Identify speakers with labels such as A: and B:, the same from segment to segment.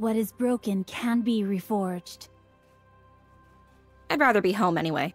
A: What is broken can be reforged.
B: I'd rather be home anyway.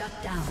C: Shut down.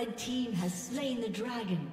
C: Red team has slain the dragon.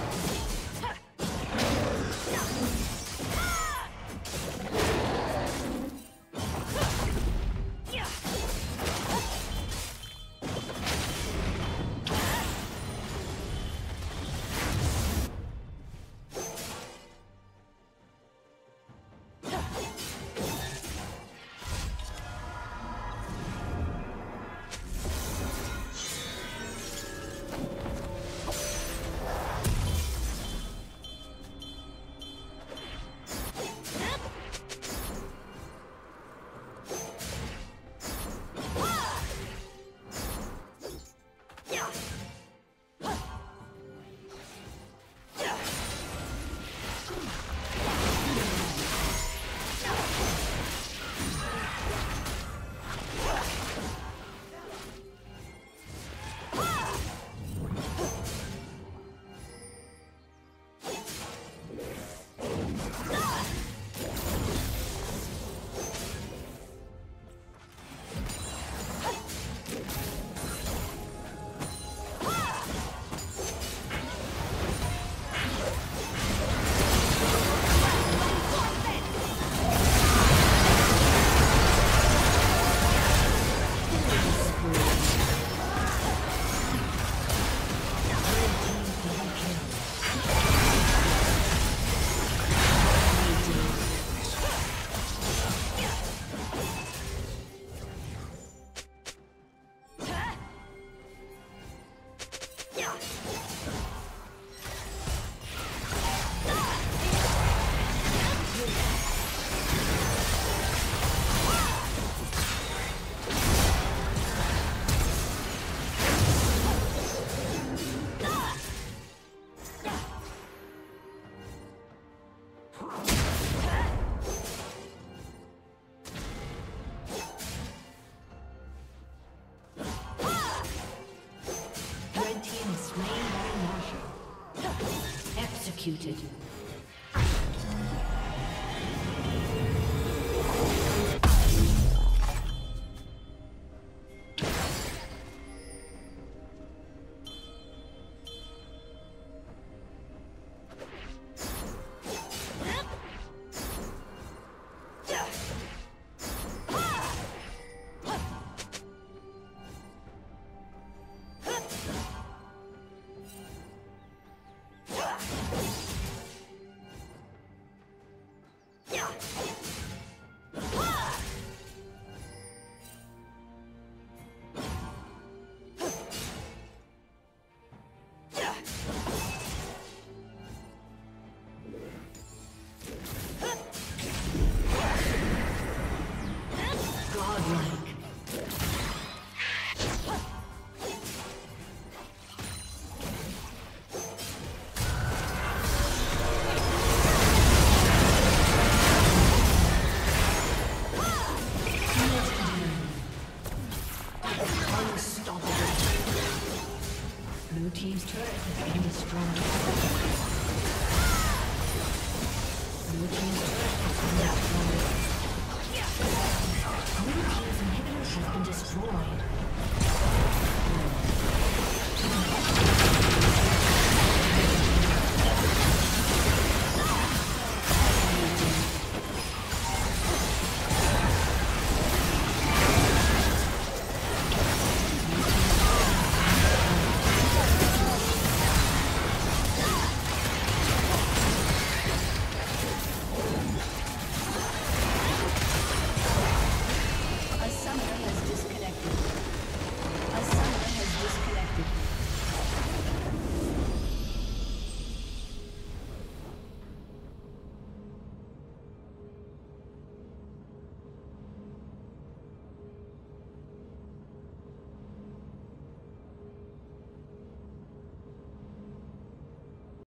C: executed.